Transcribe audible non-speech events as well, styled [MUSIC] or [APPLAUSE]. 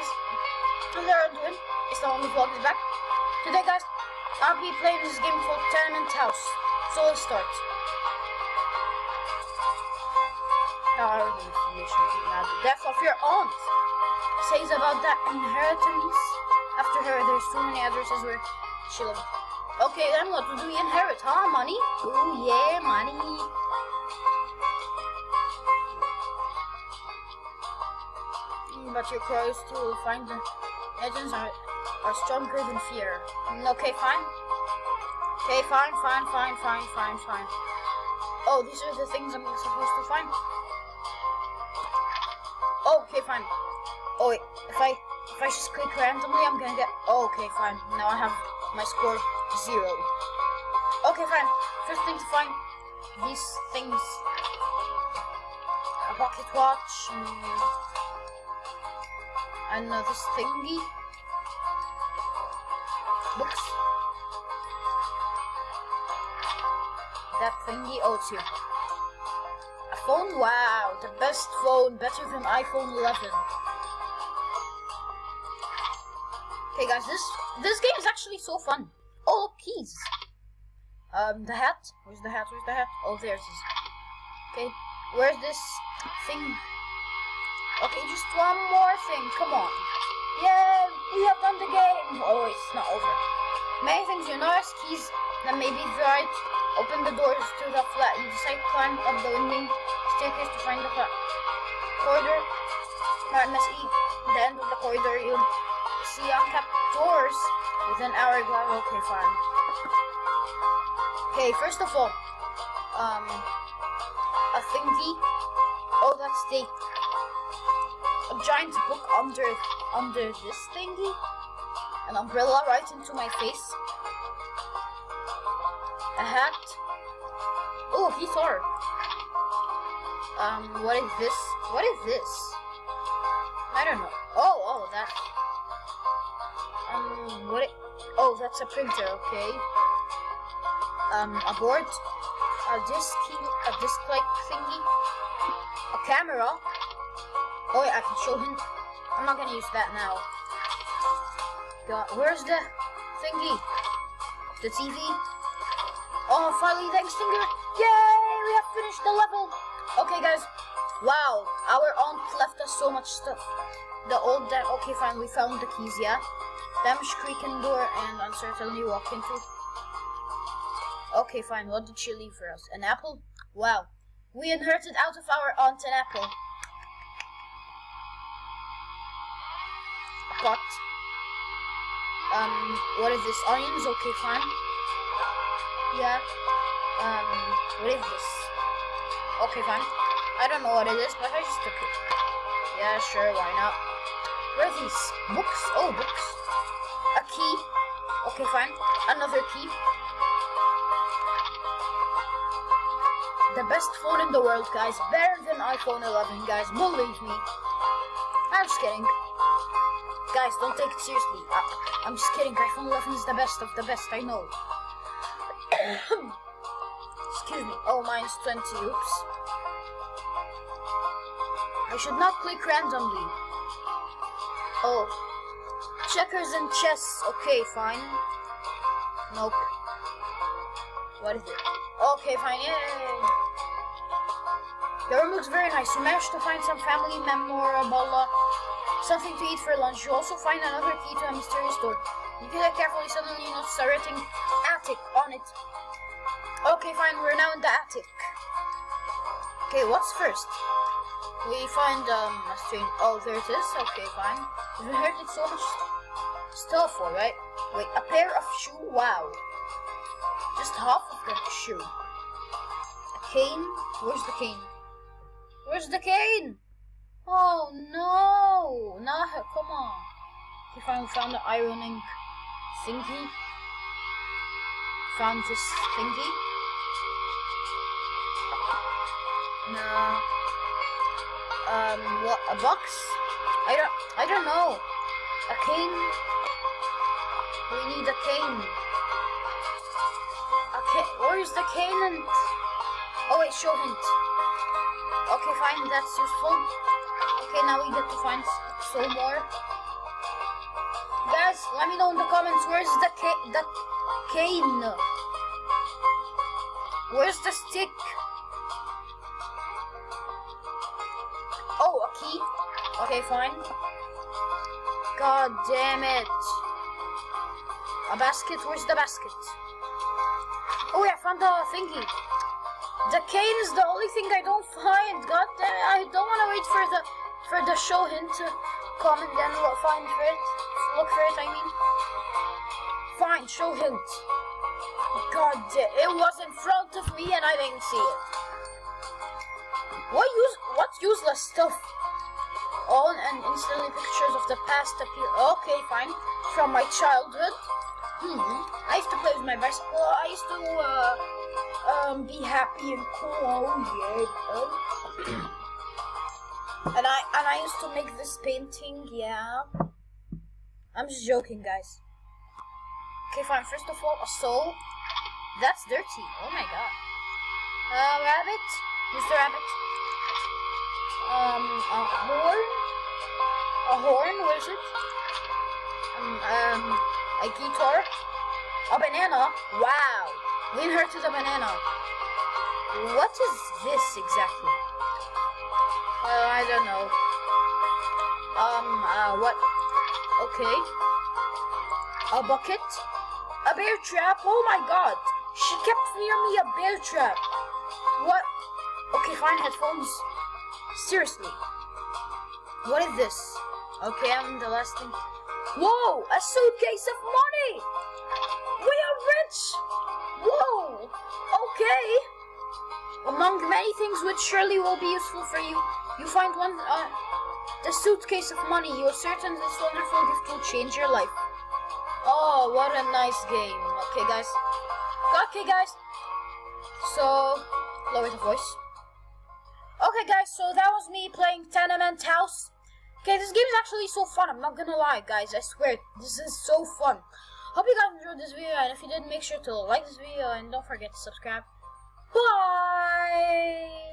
guys, they're doing. It's the only vlog is back. Today, guys, I'll be playing this game called Tenement House. So let's start. Now I know information now. The death of your aunt says about that inheritance. After her, there's so many addresses where she lived. Okay, then what do we inherit, huh? Money? Oh yeah, money. But your crows to find the legends are, are stronger than fear. Mm, Okay, fine. Okay, fine, fine, fine, fine, fine, fine. Oh, these are the things I'm supposed to find. Oh, okay, fine. Oh wait, if I if I just click randomly, I'm gonna get. Oh, okay, fine. Now I have my score zero. Okay, fine. First thing to find these things: a pocket watch and this thingy, books. That thingy. Here. A phone? Wow, the best phone, better than iPhone 11. Okay, guys, this this game is actually so fun. Oh, keys. Um, the hat. Where's the hat? Where's the hat? Oh, there's this. Okay, where's this thing? Okay, just one more thing. Come on. Yay, we have done the game. Oh, it's not over. Many things you notice, keys that may be right. Open the doors to the flat. You decide to climb up the winding staircase to find the flat. Corridor. Not messy. At the end of the corridor, you see uncapped doors with an hourglass. Okay, fine. Okay, first of all, um, a thingy. Oh, that's the giant book under under this thingy. An umbrella right into my face. A hat. Oh, he's hard. Um, what is this? What is this? I don't know. Oh, oh, that. Um, what? It, oh, that's a printer. Okay. Um, a board, a disc, a disc-like thingy, a camera. Oh, yeah, I can show him. I'm not gonna use that now. God, where's the thingy? The TV. Oh, finally, the extinguisher. Yay! We have finished the level. Okay, guys. Wow, our aunt left us so much stuff. The old dam. Okay, fine. We found the keys. Yeah. Damaged creaking door and uncertainly walk into. Okay, fine. What did she leave for us? An apple? Wow. We inherited out of our aunt an apple. A. Um, what is this? Onions? Okay, fine. Yeah. Um, what is this? Okay, fine. I don't know what it is, but I just took it. Yeah, sure, why not? Where are these? Books? Oh, books. A key. Okay, fine. Another key. The best phone in the world, guys. Better than iPhone 11, guys. Believe me. I'm just kidding. Guys, don't take it seriously. I, I'm just kidding. iPhone 11 is the best of the best, I know. [COUGHS] Excuse me. Oh, mine's 20. Oops. I should not click randomly. Oh. Checkers and chess. Okay, fine. Nope. What is it? Okay, fine. Yay! The room looks very nice. You managed to find some family memorable uh, something to eat for lunch. You also find another key to a mysterious door. You get that carefully, suddenly you notice a written attic on it. Okay, fine, we're now in the attic. Okay, what's first? We find um a string. Oh, there it is. Okay, fine. We've inherited so much stuff, alright? Wait, a pair of shoe? Wow. Just half of the shoe. A cane? Where's the cane? Where's the cane? Oh no! Nah, come on. He finally found the ironing thingy. Found this thingy. No. Um, what? A box? I don't. I don't know. A cane. We need a cane. A ca- Where's the cane? And oh wait, show hint. Okay, fine. That's useful. Okay, now we get to find some more. Guys, let me know in the comments where's the ca- the cane. Where's the stick? Oh, a key. Okay, fine. God damn it. A basket? Where's the basket? Oh yeah, I found the thingy. The cane is the only thing I don't find. God damn it! I don't want to wait for the for the show hint to come and then look, find for it. Look for it. I mean, fine. Show hint. God damn! It was in front of me and I didn't see it. What use? What useless stuff? Oh, and instantly pictures of the past appear. Okay, fine. From my childhood. Hmm. I used to play with my bicycle. I used to uh, um, be happy and cool. Oh, yeah. and I and I used to make this painting. Yeah. I'm just joking, guys. Okay, fine. First of all, a soul. That's dirty. Oh my god. Uh, rabbit. Mr. Rabbit. Um, a horn. A horn. Where is it? Um, um, a guitar. A banana. Wow. Lean her to the banana. What is this exactly? Uh, I don't know. Um, uh, what? Okay. A bucket. A bear trap. Oh my god. She kept near me a bear trap. What? Okay, fine, headphones. Seriously. What is this? Okay, I'm the last thing. Whoa! A suitcase of money! We are rich! Whoa! Okay. Among many things which surely will be useful for you, you find one, uh, the suitcase of money. You are certain this wonderful gift will change your life. Oh, what a nice game. Okay, guys. Okay, guys. So, lower the voice. Okay, guys, so that was me playing Tenement House. Okay, this game is actually so fun. I'm not gonna lie, guys. I swear, this is so fun. Hope you guys enjoyed this video, and if you did, make sure to like this video and don't forget to subscribe. Bye!